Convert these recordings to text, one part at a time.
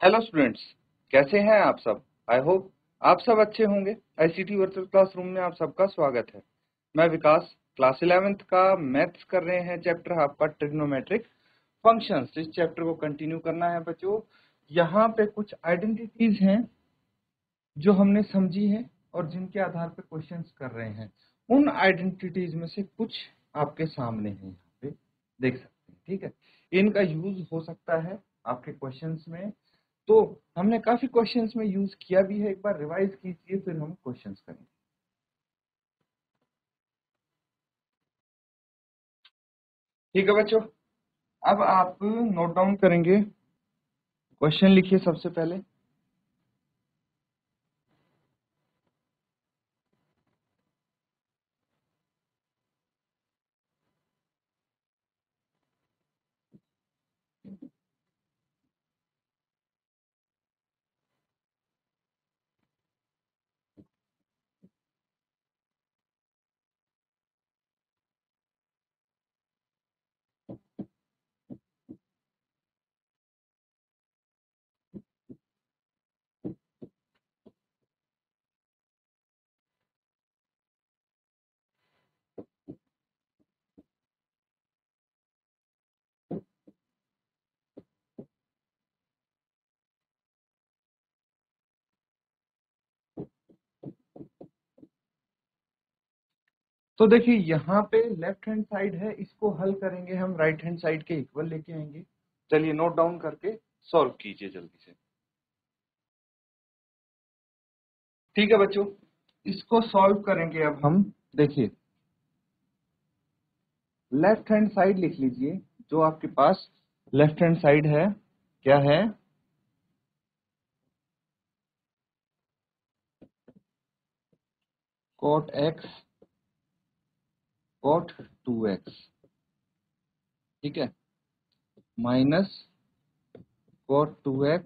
Hello students कैसे हैं आप सब? आई होप आप सब अच्छे होंगे। आईसीटी वर्चुअल क्लासरूम में आप सबका स्वागत है। मैं विकास क्लास इलेवेंथ का मैथ्स कर रहे हैं चैप्टर आपका ट्रिग्नोमेट्रिक फ़ंक्शंस इस चैप्टर को कंटिन्यू करना है बच्चों। यहाँ पे कुछ आइडेंटिटीज हैं जो हमने समझी है और जिनके आधार पर क्वेश्चन कर रहे हैं। उन आइडेंटिटीज में से कुछ आपके सामने है। यहाँ पे देख सकते हैं, ठीक है? इनका यूज़ हो सकता है आपके क्वेश्चंस में। तो हमने काफ़ी क्वेश्चंस में यूज़ किया भी है। एक बार रिवाइज कीजिए, फिर हम क्वेश्चंस करेंगे। ठीक है बच्चों, अब आप नोट डाउन करेंगे। क्वेश्चन लिखिए सबसे पहले। तो देखिए, यहाँ पे लेफ़्ट हैंड साइड है, इसको हल करेंगे हम राइट हैंड साइड के इक्वल लेके आएँगे। चलिए नोट डाउन करके सॉल्व कीजिए जल्दी से। ठीक है बच्चों, इसको सॉल्व करेंगे अब हम, देखिए। लेफ़्ट हैंड साइड लिख लीजिए, जो आपके पास लेफ़्ट हैंड साइड है, क्या है? cot x cot 2x ठीक है? Minus cot 2x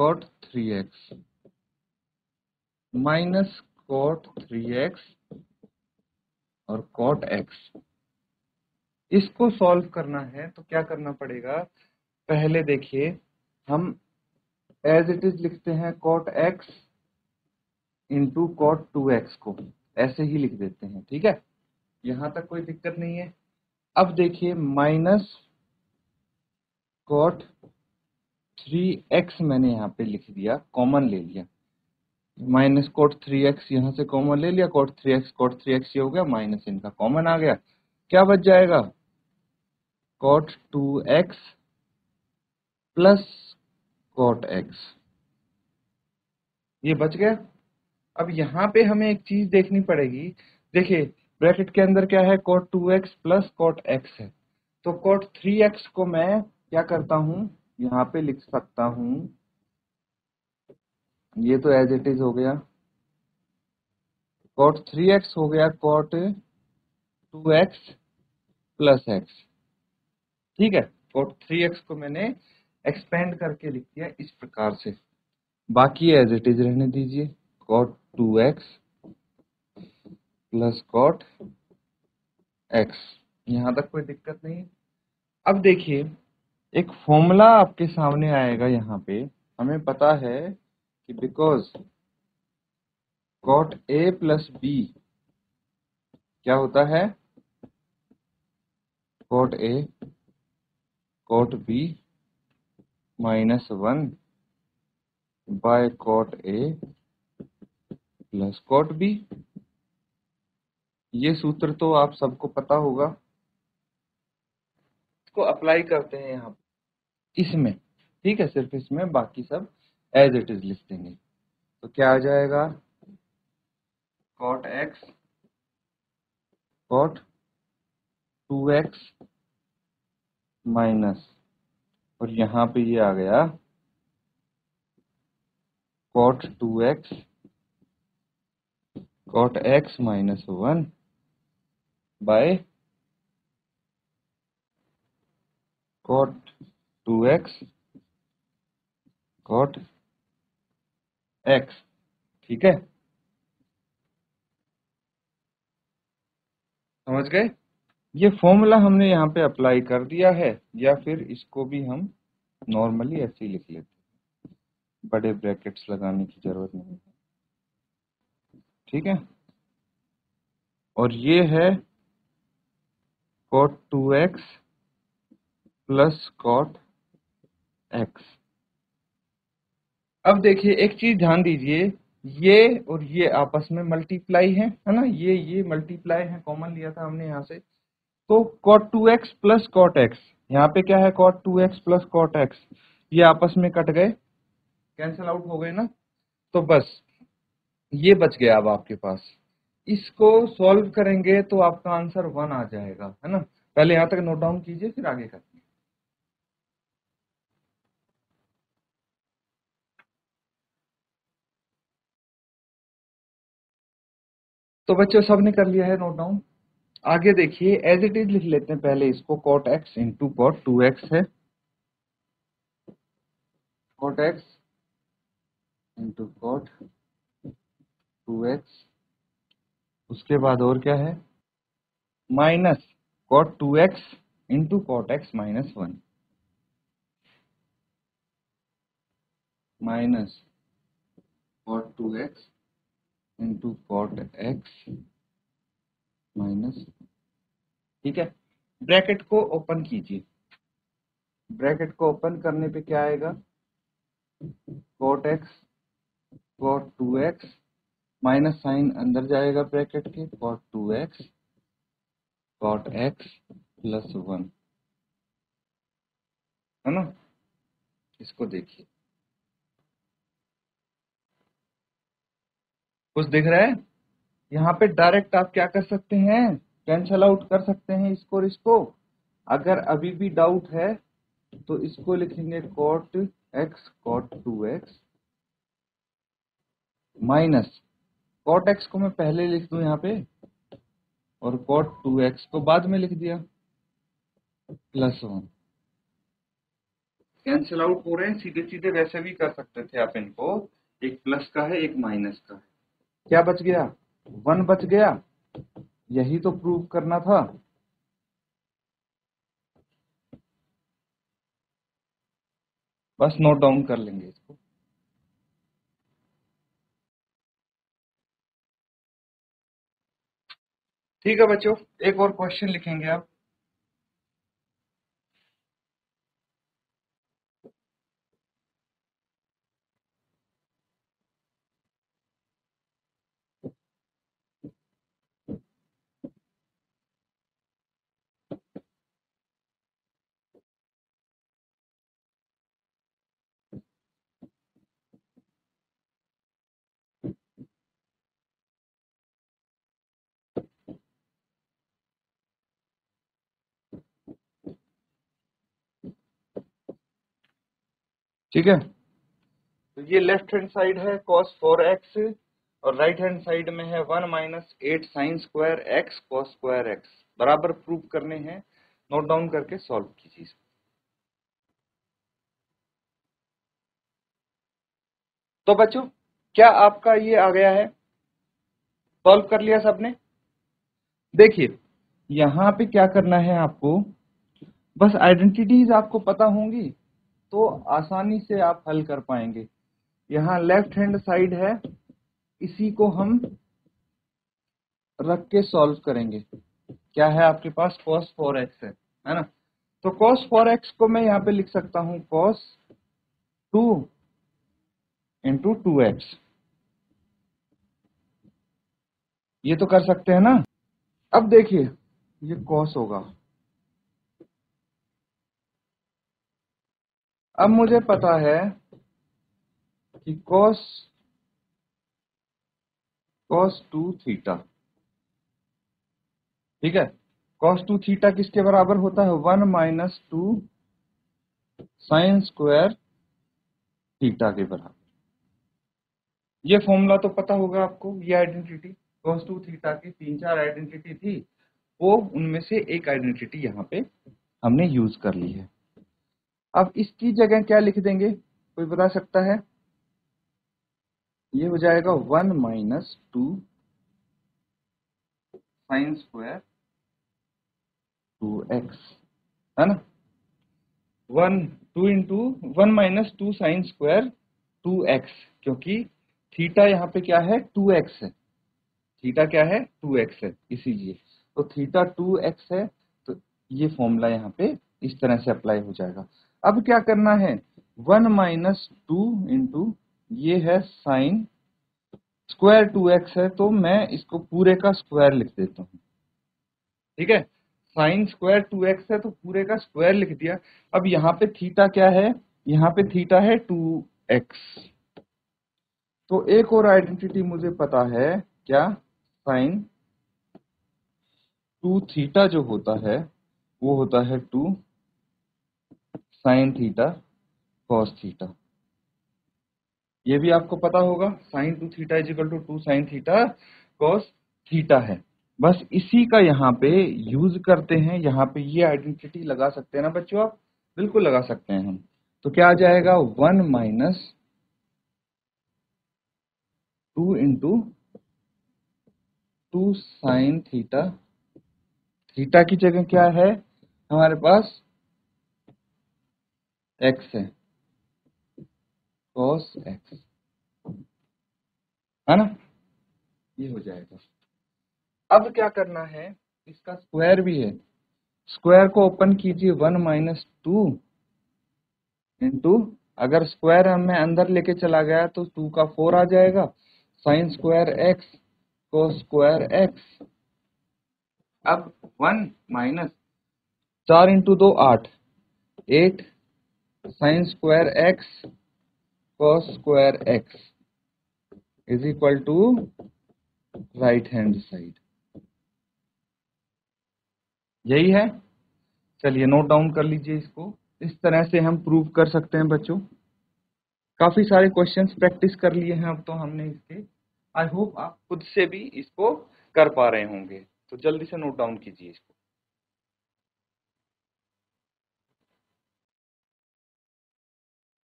cot 3x minus cot 3x और cot x. इसको सॉल्व करना है तो क्या करना पड़ेगा? पहले देखिए, हम एज इट इज़ लिखते हैं cot x into cot two x को। ऐसे ही लिख देते हैं, ठीक है? यहाँ तक कोई दिक्कत नहीं है। अब देखिए माइनस कॉट थ्री एक्स मैंने यहाँ पे लिख दिया कॉमन ले लिया। माइनस कोट थ्री एक्स यहाँ से कॉमन ले लिया cot three x cot three x ये हो गया माइनस इनका कॉमन आ गया। क्या बच जाएगा? Cot two x plus cot x ये बच गया? अब यहाँ पे हमें एक चीज़ देखनी पड़ेगी। देखिए, ब्रैकेट के अंदर क्या है? Cot two x plus cot x है। तो कोट थ्री एक्स को मैं क्या करता हूँ? यहाँ पे लिख सकता हूँ। ये तो एज इट इज़ हो गया। कोट थ्री एक्स हो गया cot two x plus x ठीक है? कोट थ्री एक्स को मैंने एक्सपेंड करके लिख दिया इस प्रकार से। बाकी एज इट इज़ रहने दीजिए। Cot 2x plus cot x यहाँ तक कोई दिक्कत नहीं। अब देखिए, एक फॉर्मूला आपके सामने आएगा यहाँ पे। हमें पता है कि because cot a plus b क्या होता है? Cot a cot b minus one by cot a plus cot b ये सूत्र तो आप सबको पता होगा। इसको अप्लाई करते हैं यहाँ इसमें, ठीक है, सिर्फ़ इसमें, बाकी सब एज इट इज़ लिख देंगे। तो क्या आ जाएगा? Cot x cot two x minus और यहाँ पे ये आ गया। Cot two x cot x minus 1 by cot 2x cot x, ठीक है? समझ गए? ये फॉर्मूला हमने यहाँ पे अप्लाई कर दिया है, या फिर इसको भी हम नॉर्मली ऐसे ही लिख लेते हैं। बड़े ब्रैकेट्स लगाने की ज़रूरत नहीं है। ठीक है? और ये है cot 2x plus cot x अब देखिए, एक चीज़ ध्यान दीजिए, ये और ये आपस में मल्टीप्लाई है है ना? ये ये मल्टीप्लाई है कॉमन लिया था हमने यहाँ से। तो cot 2x plus cot x, यहाँ पे क्या है cot 2x plus cot x? ये आपस में कट गए कैंसिल आउट हो गए ना? तो बस। ये बच गया अब आपके पास। इसको सॉल्व करेंगे तो आपका आंसर वन आ जाएगा, है ना? पहले यहाँ तक नोट डाउन कीजिए, फिर आगे करते हैं। तो बच्चों, सबने कर लिया है नोट डाउन आगे देखिए एज इट इज़ लिख लेते हैं पहले इसको cot x into cot two x है। Cot x into cot two x. उसके बाद और क्या है? Minus cot two x into cot x minus one minus cot two x into cot x minus ठीक है? ब्रैकेट को ओपन कीजिए। ब्रैकेट को ओपन करने पे क्या आएगा? Cot x cot two x minus sign अंदर जाएगा ब्रैकेट के cot two x cot x plus one है ना? इसको देखिए। कुछ दिख रहा है? यहाँ पे डायरेक्ट आप क्या कर सकते हैं? कैंसल आउट कर सकते हैं इसको और इसको। अगर अभी भी डाउट है तो इसको लिखेंगे cot x cot two x minus cot x को मैं पहले लिख दू यहाँ पे, और कॉट टू एक्स को बाद में लिख दिया प्लस वन कैंसिल आउट हो रहे हैं, सीधे सीधे वैसे भी कर सकते थे आप इनको, एक प्लस का है, एक माइनस का है। क्या बच गया? वन बच गया। यही तो प्रूव करना था। बस नोट डाउन कर लेंगे इसको। ठीक है बच्चों एक और क्वेश्चन लिखेंगे आप। ठीक है? तो ये लेफ़्ट हैंड साइड है कॉस फोर एक्स और राइट हैंड साइड में है one minus eight sin square x cos square x बराबर प्रूव करने हैं। नोट डाउन करके सॉल्व कीजिए तो बच्चों, क्या आपका ये आ गया है? सॉल्व कर लिया सबने? देखिए, यहाँ पे क्या करना है आपको? बस आइडेंटिटीज आपको पता होंगी। तो आसानी से आप हल कर पाएँगे। यहाँ लेफ़्ट हैंड साइड है। इसी को हम रख के सॉल्व करेंगे। क्या है आपके पास? फोर एक्स है है ना? तो फोर एक्स को मैं यहाँ पे लिख सकता हूँ cos two into two x ये तो कर सकते हैं ना? अब देखिए, ये कॉस होगा। अब मुझे पता है कि cos cos टू थीटा ठीक है? cos टू थीटा किसके बराबर होता है? One minus two sin square theta के बराबर। ये फॉर्मूला तो पता होगा आपको, ये आइडेंटिटी cos टू थीटा की तीन चार आइडेंटिटी थी, वो उनमें से एक आइडेंटिटी यहाँ पे हमने यूज़ कर ली है। अब इसकी जगह क्या लिख देंगे? कोई बता सकता है? ये हो जाएगा one minus two sin square two x, है ना? One, two into one minus two sin square two x, क्योंकि थीटा यहाँ पे क्या है? टू एक्स है। थीटा क्या है? टू एक्स है, इसीलिए। तो थीटा टू एक्स है तो ये फॉर्मूला यहाँ पे इस तरह से अप्लाई हो जाएगा। अब क्या करना है? वन माइनस टू इंटू ये है साइन स्क्वायर टू एक्स है तो मैं इसको पूरे का स्क्वायर लिख देता हूँ। ठीक है? साइन स्क्वायर टू एक्स है तो पूरे का स्क्वायर लिख दिया। अब यहाँ पे थीटा क्या है? यहाँ पे थीटा है टू एक्स। तो एक और आइडेंटिटी मुझे पता है क्या? साइन टू थीटा जो होता है, वो होता है two sin theta cos theta. ये भी आपको पता होगा, sin two theta equal to two sin theta cos theta है। बस इसी का यहाँ पे यूज़ करते हैं, यहाँ पे ये आइडेंटिटी लगा सकते हैं ना बच्चों आप? बिल्कुल लगा सकते हैं हम। तो क्या आ जाएगा? One minus two into two sin theta. Theta की जगह क्या है? हमारे पास एक्स है। कॉस एक्स है ना? ये हो जाएगा। अब क्या करना है? इसका स्क्वायर भी है। स्क्वायर को ओपन कीजिए वन माइनस टू इंटू अगर स्क्वायर हमें अंदर लेके चला गया तो टू का फोर आ जाएगा। Sin square x cos square x अब वन माइनस चार इंटू दो आठ। Eight sin square x cos square x is equal to right hand side यही है। चलिए नोट डाउन कर लीजिए इसको। इस तरह से हम प्रूव कर सकते हैं बच्चों। काफ़ी सारे क्वेश्चंस प्रैक्टिस कर लिए हैं अब तो हमने इसके। आई होप आप खुद से भी इसको कर पा रहे होंगे। तो जल्दी से नोट डाउन कीजिए इसको।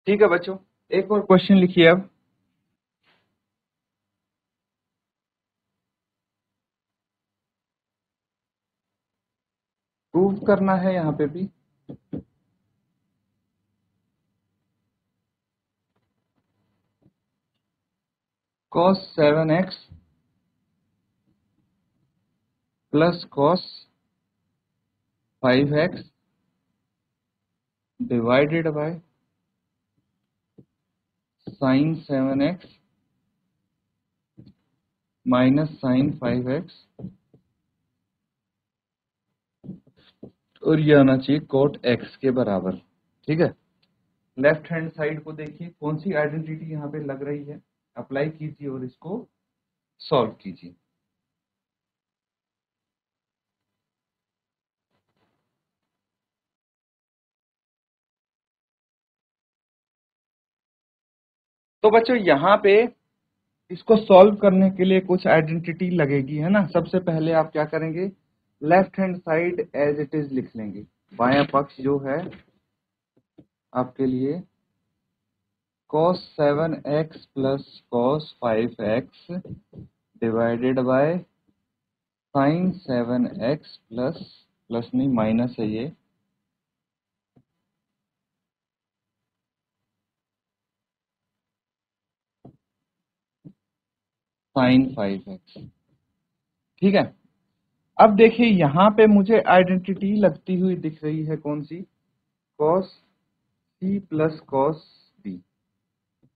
ठीक है बच्चों, एक और क्वेश्चन लिखिए अब। प्रूव करना है यहाँ पे भी। Cos 7x plus cos 5x divided by sin 7x minus sin 5x और ये आना चाहिए कोट एक्स के बराबर, ठीक है? लेफ़्ट हैंड साइड को देखिए, कौन सी आइडेंटिटी यहाँ पे लग रही है? अप्लाई कीजिए और इसको सॉल्व कीजिए। तो बच्चों, यहाँ पे इसको सॉल्व करने के लिए कुछ आइडेंटिटी लगेगी, है ना? सबसे पहले आप क्या करेंगे? Left hand side as it is लिख लेंगे। बाया पक्ष जो है आपके लिए cos 7x plus cos 5x divided by sin 7x plus plus नहीं माइनस है ये। साइन फाइव एक्स ठीक है? अब देखिए, यहाँ पे मुझे आइडेंटिटी लगती हुई दिख रही है कौन सी? Cos c plus cos d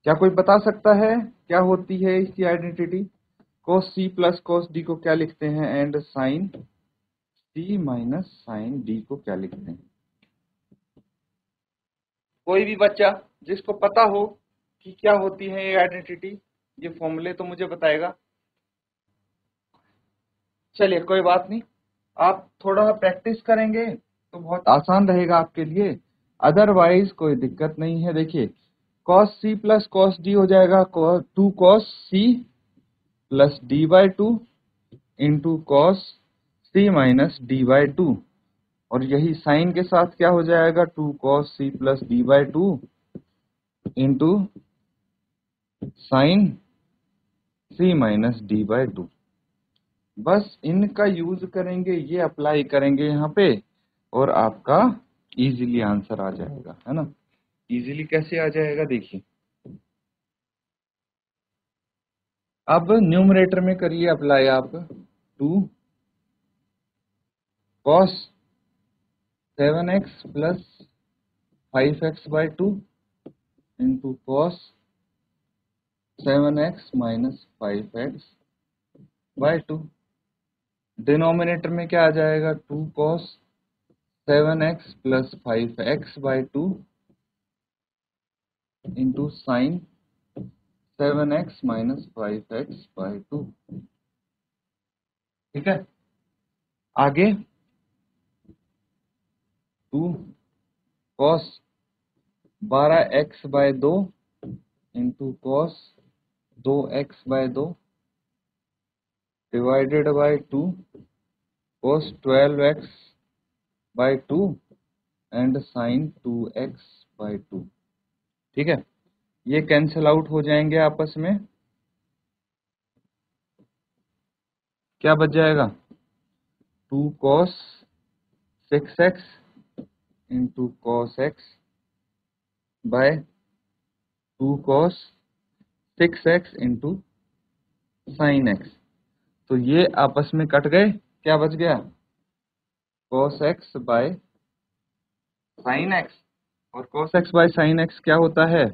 क्या कोई बता सकता है क्या होती है इसकी identity cos c plus cos d को क्या लिखते हैं and sin c minus sin d को क्या लिखते हैं? कोई भी बच्चा जिसको पता हो कि क्या होती है ये आइडेंटिटी ये फॉर्मूले तो मुझे बताएगा। चलिए, कोई बात नहीं। आप थोड़ा प्रैक्टिस करेंगे तो बहुत आसान रहेगा आपके लिए। अदरवाइज़ कोई दिक्कत नहीं है। देखिए, cos c plus cos d हो जाएगा। Two cos c plus d by two into cos c minus d by two और यही साइन के साथ क्या हो जाएगा? Two cos c plus d by two into sin c minus d by two बस इनका यूज़ करेंगे, ये अप्लाई करेंगे यहाँ पे, और आपका इजीली आंसर आ जाएगा, है ना? इजीली कैसे आ जाएगा, देखिए। अब न्यूमरेटर में करिए अप्लाई आप। Two cos seven x plus five x by two into cos seven x minus five x by two denominator में क्या आ जाएगा? Two cos seven x plus five x by two into sin seven x minus five x by two ठीक है? आगे two cos बारह x by दो into cos दो एक्स बाय दो divided by two cos 12x by 2 and sin 2x by 2 ठीक है? ये कैंसिल आउट हो जाएँगे आपस में। क्या बच जाएगा? Two cos six x into cos x by two cos six x into sin x तो ये आपस में कट गए, क्या बच गया? cos x by sin x और cos x by sin x क्या होता है?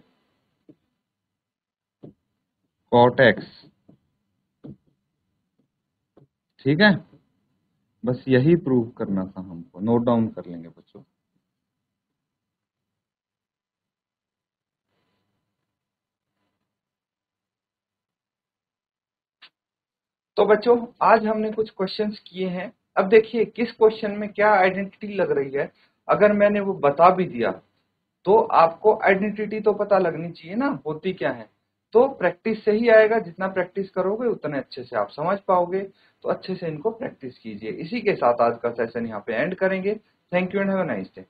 cot x. ठीक है? बस यही प्रूव करना था हमको नोट डाउन कर लेंगे बच्चों। तो बच्चों, आज हमने कुछ क्वेश्चंस किए हैं। अब देखिए, किस क्वेश्चन में क्या आइडेंटिटी लग रही है? अगर मैंने वो बता भी दिया तो आपको आइडेंटिटी तो पता लगनी चाहिए ना, होती क्या है? तो प्रैक्टिस से ही आएगा, जितना प्रैक्टिस करोगे, उतने अच्छे से आप समझ पाओगे। तो अच्छे से इनको प्रैक्टिस कीजिए। इसी के साथ आज का सेशन यहाँ पे एंड करेंगे। Thank you and have a nice day